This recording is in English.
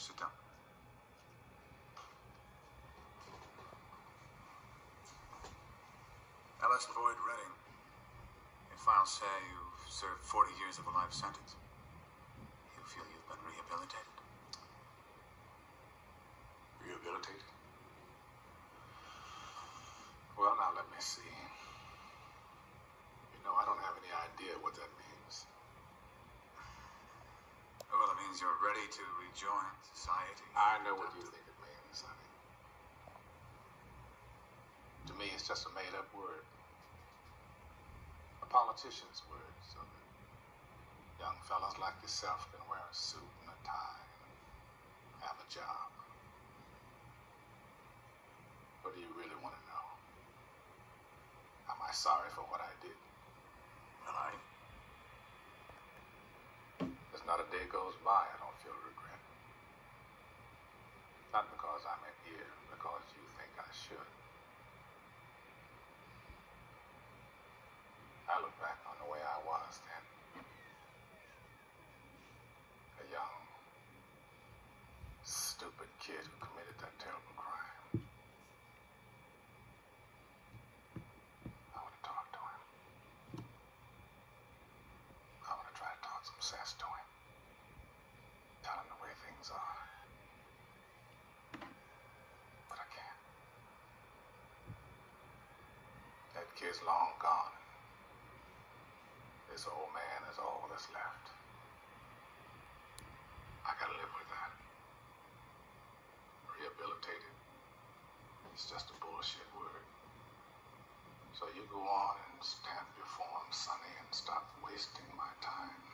Sit down. Ellis Boyd Redding. Your files say you've served 40 years of a life sentence. You feel you've been? Rehabilitated? Well, now let me see. You know, I don't have any idea what that means. Well, it means you're ready to rejoin society. I know what you think it means, honey. To me, it's just a made up word. A politician's word, so that young fellows like yourself can wear a suit and a tie and have a job. What do you really want to know? Am I sorry for what I did? Well, I. There's not a day goes by kid's long gone. This old man is all that's left. I gotta live with that. Rehabilitated. It's just a bullshit word. So you go on and stamp your form, Sonny, and stop wasting my time.